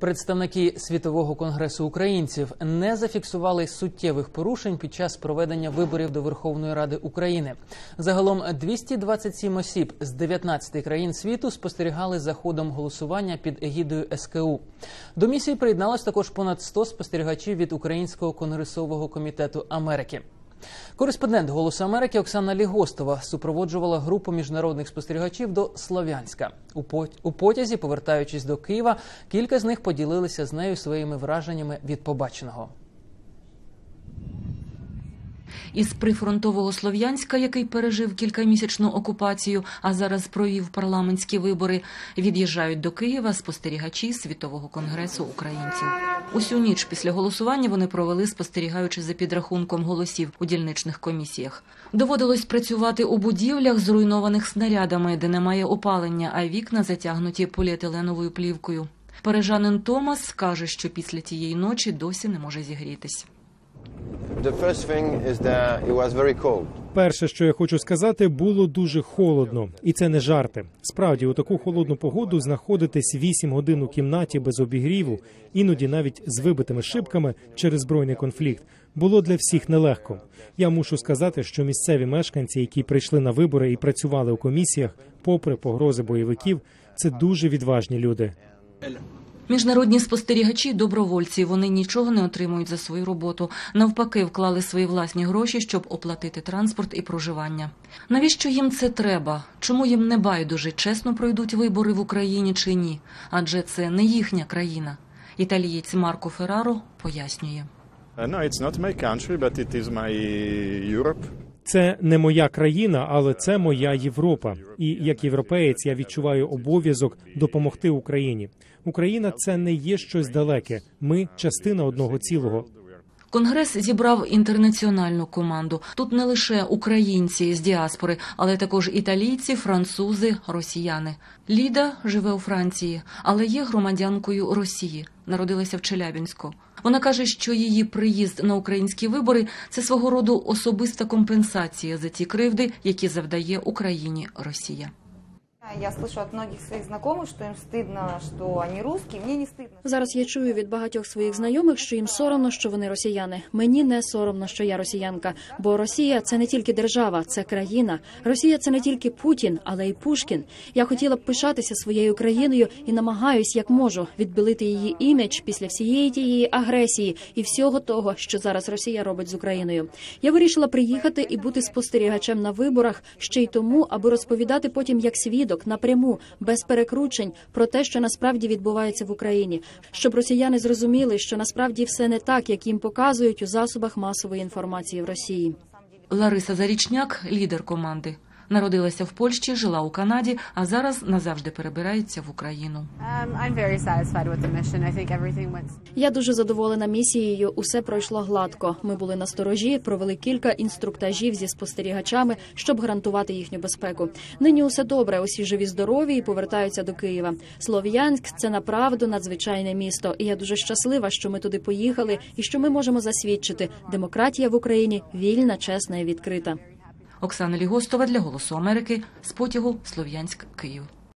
Представники світового конгресу українців не зафіксували суттєвих порушень під час проведення виборів до Верховної Ради України. Загалом 227 осіб з 19 країн світу спостерігали за ходом голосування під егідою СКУ. До місії приєдналось також понад 100 спостерігачів від Українського конгресового комітету Америки. Кореспондент Голосу Америки Оксана Лігостова супроводжувала групу міжнародних спостерігачів до Слов'янська. У потязі, повертаючись до Києва, кілька з них поділилися з нею своїми враженнями від побаченого. Із прифронтового Слов'янська, який пережив кількамісячну окупацію, а зараз провів парламентські вибори, від'їжджають до Києва спостерігачі Світового конгресу українців. Усю ніч після голосування вони провели, спостерігаючи за підрахунком голосів у дільничних комісіях. Доводилось працювати у будівлях, зруйнованих снарядами, де немає опалення, а вікна затягнуті поліетиленовою плівкою. Парижанин Томас каже, що після тієї ночі досі не може зігрітись. Перше, що я хочу сказати, було дуже холодно, і це не жарти. Справді, у таку холодну погоду знаходитись 8 годин у кімнаті без обігріву, іноді навіть з вибитими шибками через збройний конфлікт, було для всіх нелегко. Я мушу сказати, що місцеві мешканці, які прийшли на вибори і працювали у комісіях, попри погрози бойовиків, це дуже відважні люди. Міжнародні спостерігачі добровольці. Вони нічого не отримують за свою роботу. Навпаки, вклали свої власні гроші, щоб оплатити транспорт і проживання. Навіщо їм це треба? Чому їм не байдуже, чесно пройдуть вибори в Україні чи ні? Адже це не їхня країна. Італієць Марко Ферраро пояснює. Uh, no, it's not my country, but it is my. Це не моя країна, але це моя Європа. І як європеєць я відчуваю обов'язок допомогти Україні. Україна це не є щось далеке. Ми частина одного цілого. Конгрес зібрав інтернаціональну команду. Тут не лише українці з діаспори, але також італійці, французи, росіяни. Ліда живе у Франції, але є громадянкою Росії. Народилася в Челябінську. Вона каже, що її приїзд на українські вибори це свого роду особиста компенсація за ті кривди, які завдає Україні Росія. Я слышу от многих своих знакомых, что им стыдно, что они русские. Мне не стыдно. Зараз я чую від багатьох своїх знайомих, що їм соромно, що вони росіяни. Мені не соромно, що я росіянка. Бо Росія це не тільки держава, це країна. Росія це не тільки Путін, але й Пушкін. Я хотіла б пишатися своєю країною і намагаюсь, як можу, відбілити її імідж після всієї тієї агресії і всього того, що зараз Росія робить з Україною. Я вирішила приїхати і бути спостерігачем на виборах ще й тому, аби розповідати потім як свідок напряму, без перекручень про те, що насправді відбувається в Україні, щоб росіяни зрозуміли, що насправді все не так, як їм показують у засобах масової інформації в Росії. Лариса Зарічняк, лідер команди. Народилася в Польщі, жила у Канаді, а зараз назавжди перебирається в Україну. Um, Я дуже задоволена місією. Усе пройшло гладко. Ми були на сторожі, провели кілька інструктажів зі спостерігачами, щоб гарантувати їхню безпеку. Нині усе добре. Усі живі, здорові і повертаються до Києва. Слов'янськ це направду надзвичайне місто. І я дуже щаслива, що ми туди поїхали, і що ми можемо засвідчити, демократія в Україні вільна, чесна і відкрита. Оксана Лігостова для Голосу Америки з потягу Слов'янськ Київ.